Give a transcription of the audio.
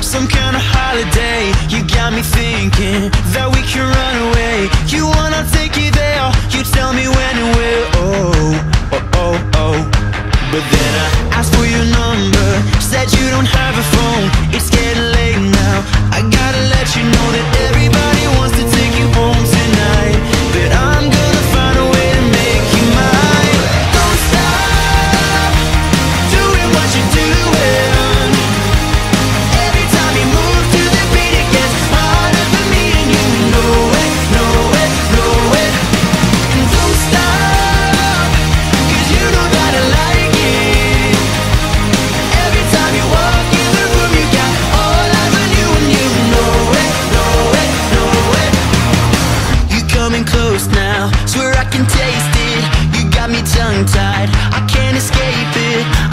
some kind of holiday. You got me thinking that we can run away. You wanna take you there, you tell me when and where. Oh, oh, oh, oh. But then I asked for your number Said you don't have a phone, now. Swear I can taste it. You got me tongue-tied. I can't escape it.